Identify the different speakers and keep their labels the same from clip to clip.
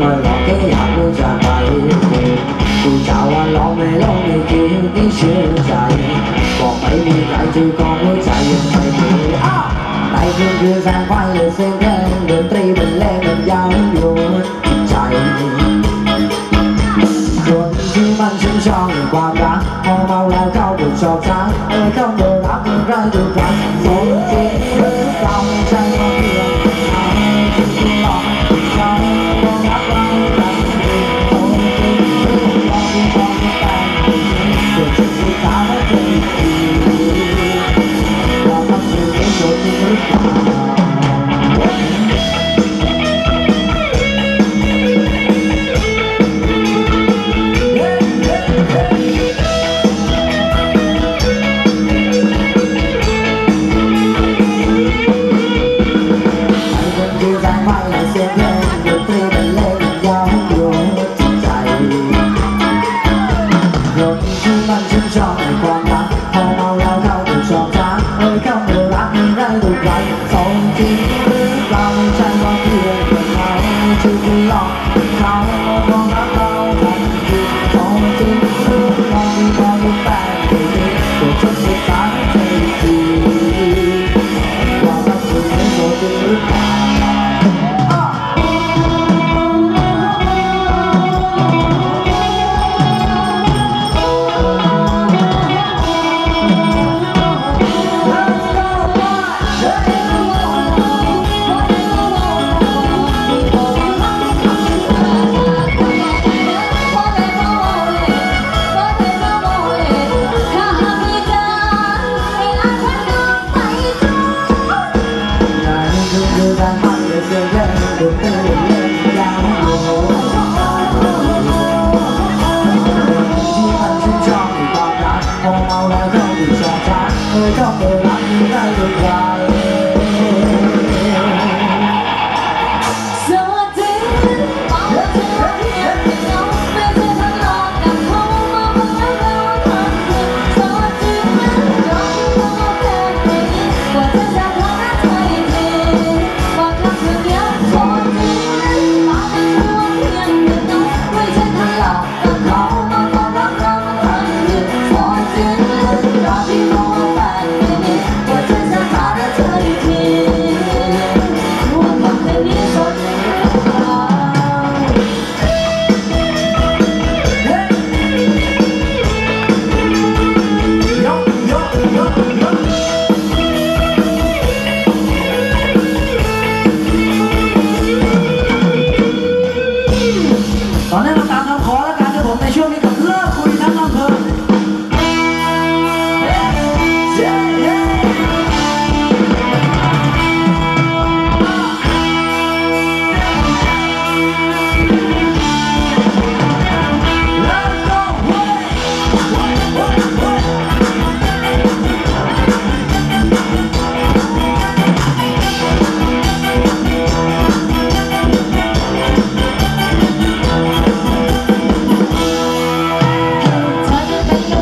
Speaker 1: ก็อยอกแค่อยากรู้จะไปกูจะว่าลองไม่ลองในคิวที่เชื่อใจบอกไม่มีใครจะกอดหัวใจยังไม่มีในคืนคือแสงไฟหรือเสียงเพลงดนตรีบรรเลงมันยาวอยู่ใจคนที่มันชื่นชอบในความรักพอเมาแล้วเข้าบุกชอบช้างเอ้ยเข้าโดนรักใครอยู่ Gracias.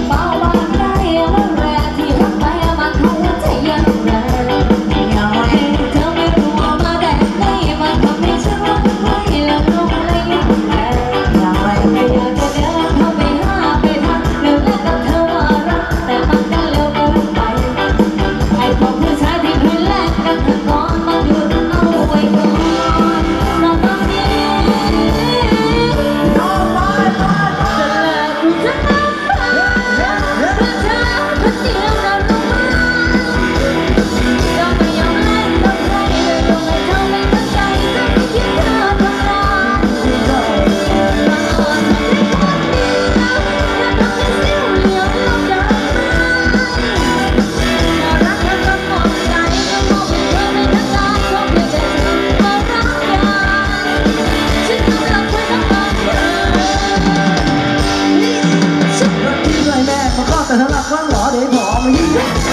Speaker 1: 穿我的毛衣，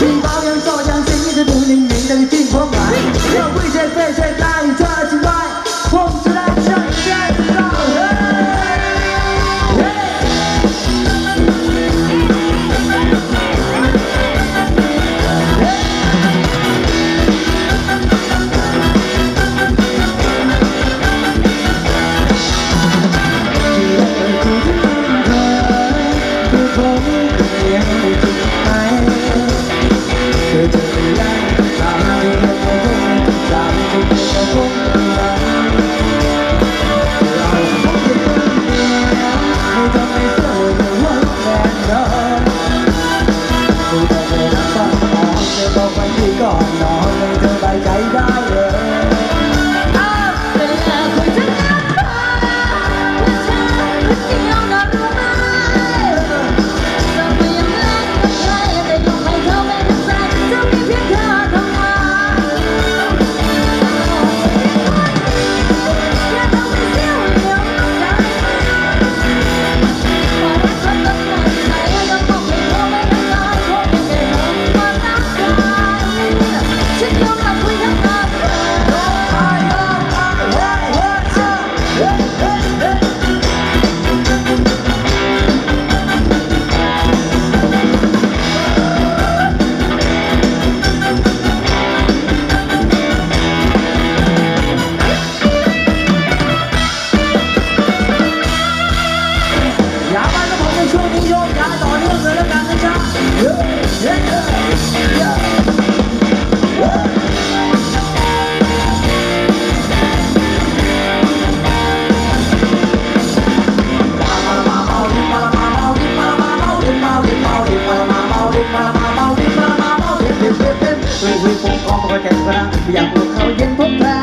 Speaker 1: 你照样照。 วิวผมพร้อมก็ใจกระอยากปลูเขาเย็นพบเธอ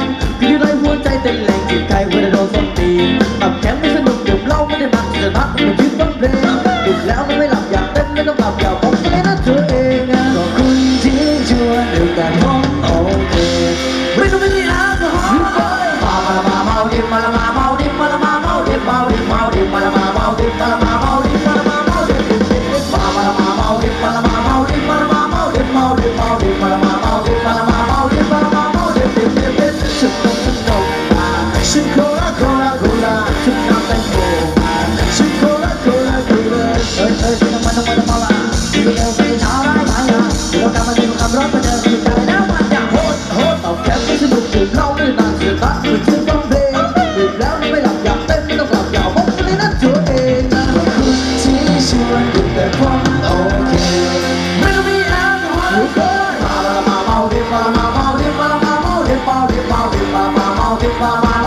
Speaker 1: mama.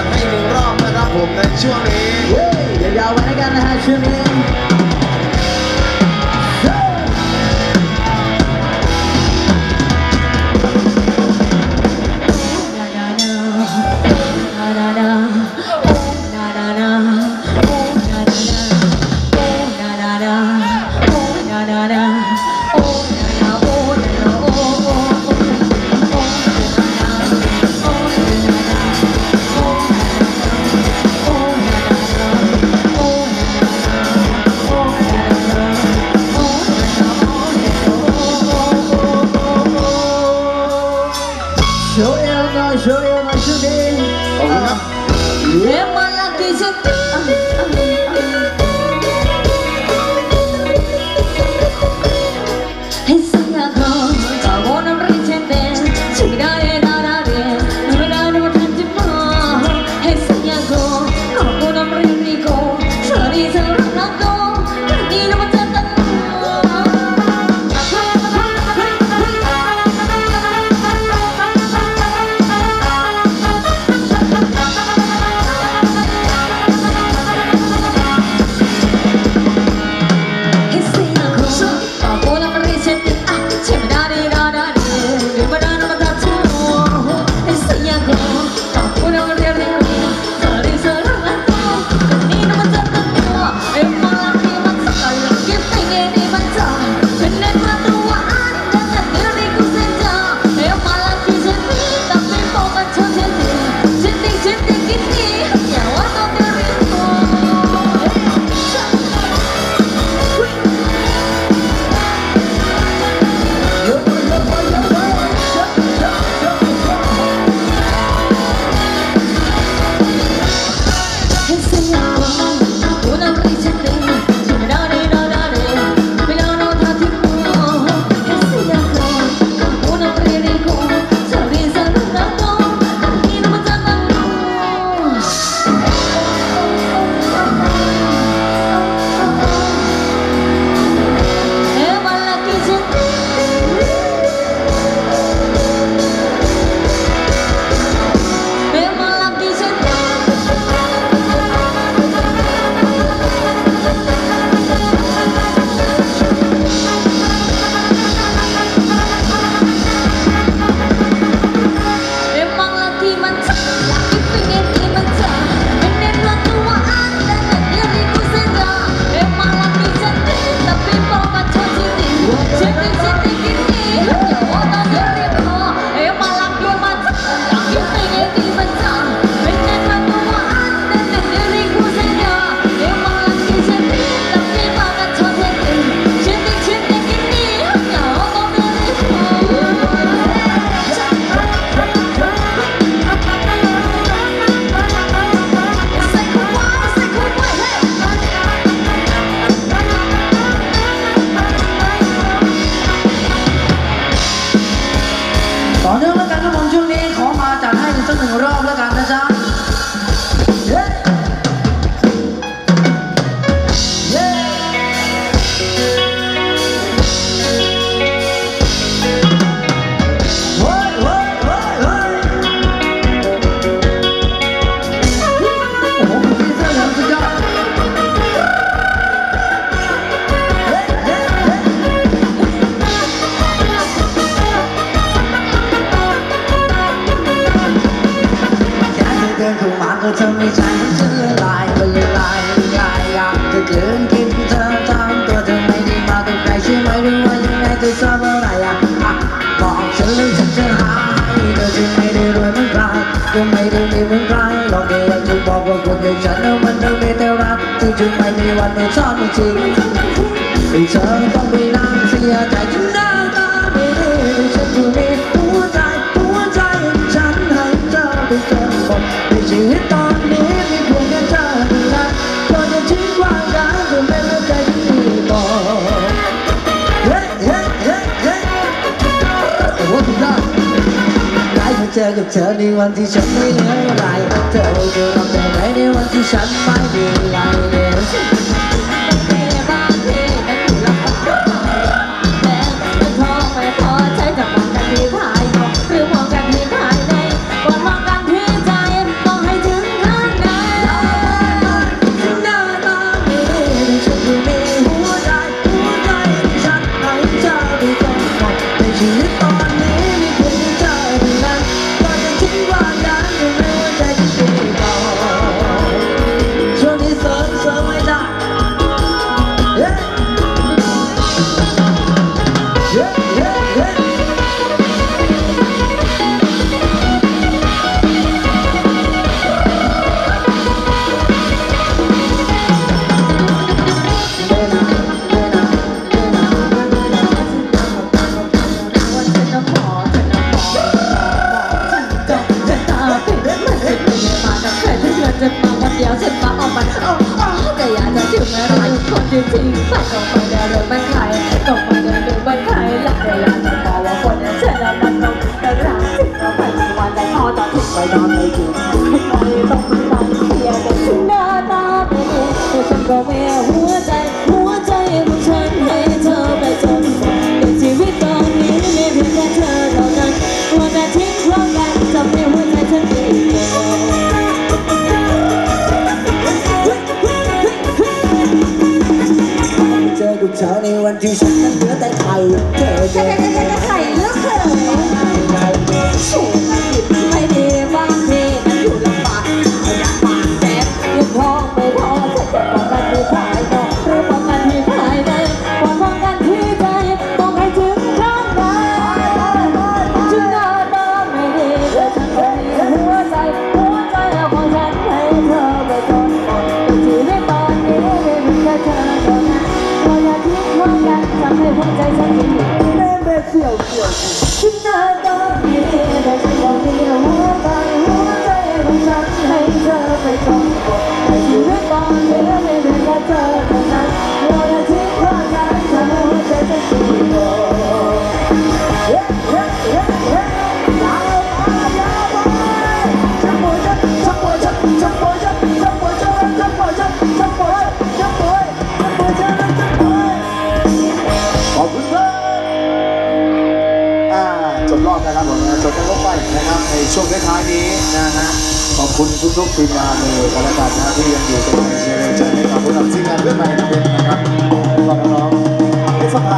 Speaker 1: จัดให้
Speaker 2: หนึ่งรอบนะครับผมในช่วงนี้
Speaker 1: ยาวๆไว้กันนะฮะช่วงนี้
Speaker 3: คนอย่างฉันนั้มันต้องมีแต่รักที่จึงไม่มีวันไม่ชอบจริงที่เธอต้องมีน้ำเสียใจฉันหน้าตาไม่ดีฉันจะมีหัวใจหัวใจฉันให้เธอไปเจอคนดในชีวิตต่อ ธอกับเธอในวันที่ฉันไม่เหลืออะไรเธอจะรับเธอไว้ในวันที่ฉันไม่มีอะไรเลย 放松。vision. ช่วงท้ายนี้นะ
Speaker 4: ฮะขอบคุณทุกทุกทีมงานเลยกรน
Speaker 3: แล้
Speaker 4: กันนะที่ยังอยู่เป็นเชียร์ใจให้กับผู้นำทีมงานเพื่อนใหม่
Speaker 5: นะครับขอบคุณน้องๆที่สภา